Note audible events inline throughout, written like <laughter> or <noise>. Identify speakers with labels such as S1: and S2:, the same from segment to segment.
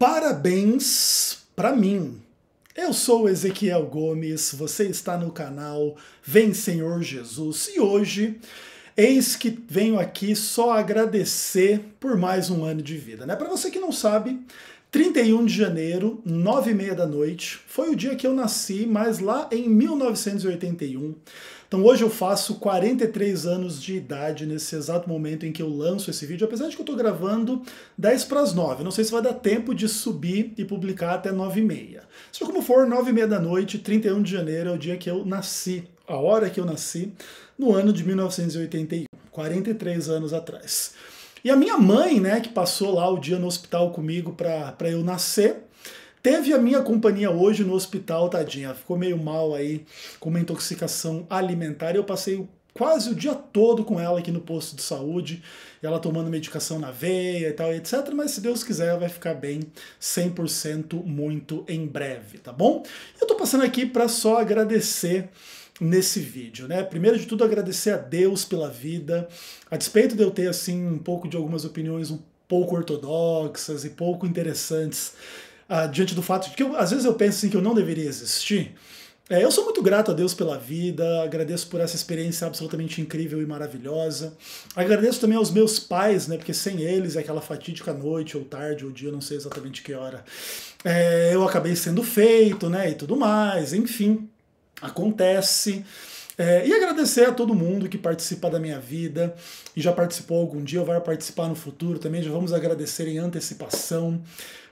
S1: Parabéns para mim. Eu sou Ezequiel Gomes, você está no canal Vem Senhor Jesus e hoje eis que venho aqui só agradecer por mais um ano de vida. Né? Para você que não sabe, 31 de janeiro, 9 e meia da noite, foi o dia que eu nasci, mas lá em 1981 então hoje eu faço 43 anos de idade nesse exato momento em que eu lanço esse vídeo, apesar de que eu estou gravando 10 para as 9. Não sei se vai dar tempo de subir e publicar até 9 e meia. Seja como for, 9 e meia da noite, 31 de janeiro é o dia que eu nasci, a hora que eu nasci, no ano de 1981, 43 anos atrás. E a minha mãe, né, que passou lá o dia no hospital comigo para eu nascer, Teve a minha companhia hoje no hospital, tadinha. Ficou meio mal aí com uma intoxicação alimentar. Eu passei quase o dia todo com ela aqui no posto de saúde, ela tomando medicação na veia e tal, etc. Mas se Deus quiser, vai ficar bem 100% muito em breve, tá bom? Eu tô passando aqui para só agradecer nesse vídeo, né? Primeiro de tudo, agradecer a Deus pela vida, a despeito de eu ter, assim, um pouco de algumas opiniões um pouco ortodoxas e pouco interessantes ah, diante do fato de que eu, às vezes eu penso assim que eu não deveria existir. É, eu sou muito grato a Deus pela vida, agradeço por essa experiência absolutamente incrível e maravilhosa. Agradeço também aos meus pais, né, porque sem eles, aquela fatídica noite ou tarde ou dia, não sei exatamente que hora, é, eu acabei sendo feito, né, e tudo mais, enfim, acontece. É, e agradecer a todo mundo que participa da minha vida e já participou algum dia ou vai participar no futuro também. Já vamos agradecer em antecipação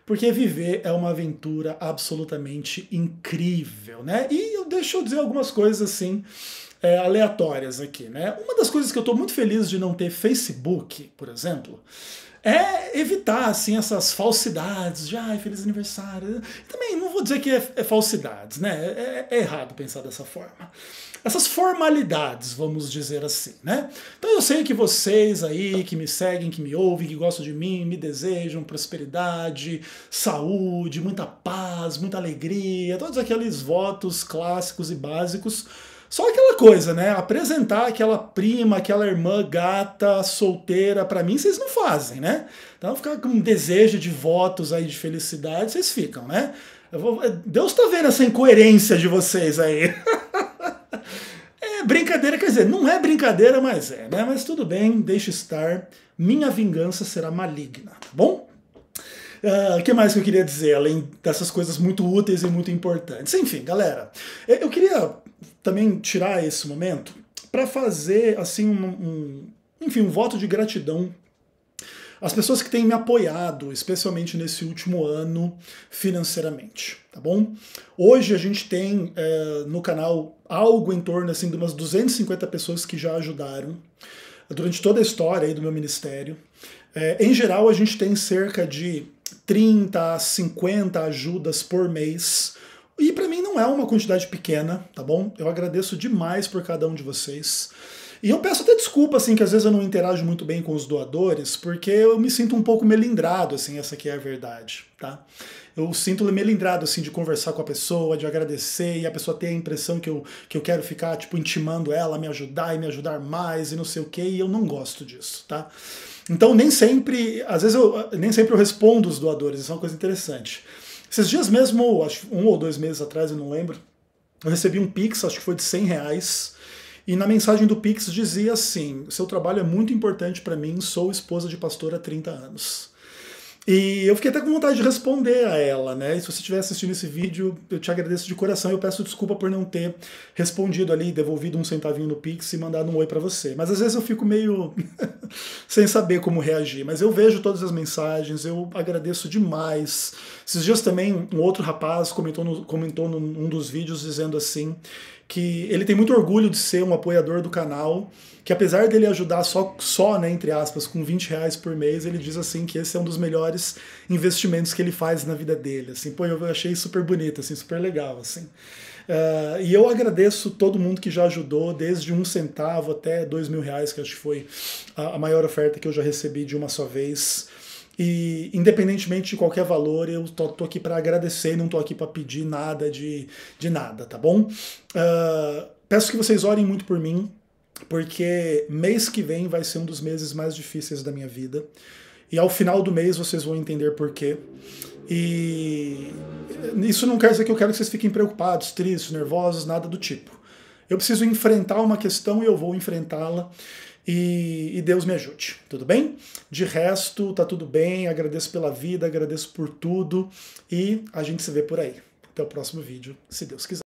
S1: porque viver é uma aventura absolutamente incrível, né? E eu deixo eu dizer algumas coisas assim é, aleatórias aqui, né? Uma das coisas que eu estou muito feliz de não ter Facebook, por exemplo, é evitar assim essas falsidades de ai, feliz aniversário. Também não vou dizer que é, é falsidades, né? É, é errado pensar dessa forma essas formalidades, vamos dizer assim, né? Então eu sei que vocês aí que me seguem, que me ouvem, que gostam de mim, me desejam prosperidade, saúde, muita paz, muita alegria, todos aqueles votos clássicos e básicos. Só aquela coisa, né? Apresentar aquela prima, aquela irmã gata, solteira, para mim vocês não fazem, né? Então ficar com um desejo de votos aí de felicidade, vocês ficam, né? Vou... Deus tá vendo essa incoerência de vocês aí. <laughs> brincadeira, quer dizer, não é brincadeira, mas é, né? Mas tudo bem, deixa estar. Minha vingança será maligna, tá bom? Ah, o uh, que mais que eu queria dizer, além dessas coisas muito úteis e muito importantes? Enfim, galera, eu queria também tirar esse momento para fazer assim um, um, enfim, um voto de gratidão às pessoas que têm me apoiado, especialmente nesse último ano, financeiramente, tá bom? Hoje a gente tem é, no canal algo em torno assim, de umas 250 pessoas que já ajudaram durante toda a história aí do meu ministério. É, em geral, a gente tem cerca de 30 a 50 ajudas por mês. E para mim não é uma quantidade pequena, tá bom? Eu agradeço demais por cada um de vocês. E eu peço até desculpa, assim, que às vezes eu não interajo muito bem com os doadores, porque eu me sinto um pouco melindrado, assim, essa aqui é a verdade, tá? Eu sinto melindrado, assim, de conversar com a pessoa, de agradecer, e a pessoa ter a impressão que eu, que eu quero ficar, tipo, intimando ela a me ajudar e me ajudar mais e não sei o quê, e eu não gosto disso, tá? Então, nem sempre, às vezes eu, nem sempre eu respondo os doadores, isso é uma coisa interessante. Esses dias mesmo, acho um ou dois meses atrás, eu não lembro, eu recebi um Pix, acho que foi de 100 reais, e na mensagem do Pix dizia assim: seu trabalho é muito importante para mim, sou esposa de pastor há 30 anos. E eu fiquei até com vontade de responder a ela, né? E se você estiver assistindo esse vídeo, eu te agradeço de coração. Eu peço desculpa por não ter respondido ali, devolvido um centavinho no Pix e mandado um oi para você. Mas às vezes eu fico meio <laughs> sem saber como reagir. Mas eu vejo todas as mensagens, eu agradeço demais. Esses dias também um outro rapaz comentou, comentou num dos vídeos dizendo assim que ele tem muito orgulho de ser um apoiador do canal, que apesar dele ajudar só, só né, entre aspas, com 20 reais por mês, ele diz assim que esse é um dos melhores investimentos que ele faz na vida dele. Assim, pô, eu achei super bonito, assim, super legal, assim. Uh, e eu agradeço todo mundo que já ajudou, desde um centavo até dois mil reais, que acho que foi a, a maior oferta que eu já recebi de uma só vez. E independentemente de qualquer valor, eu tô, tô aqui para agradecer, não tô aqui para pedir nada de, de nada, tá bom? Uh, peço que vocês orem muito por mim, porque mês que vem vai ser um dos meses mais difíceis da minha vida. E ao final do mês vocês vão entender por quê. E isso não quer dizer que eu quero que vocês fiquem preocupados, tristes, nervosos, nada do tipo. Eu preciso enfrentar uma questão e eu vou enfrentá-la. E, e, Deus me ajude, tudo bem? De resto, tá tudo bem. Agradeço pela vida, agradeço por tudo e a gente se vê por aí. Até o próximo vídeo, se Deus quiser.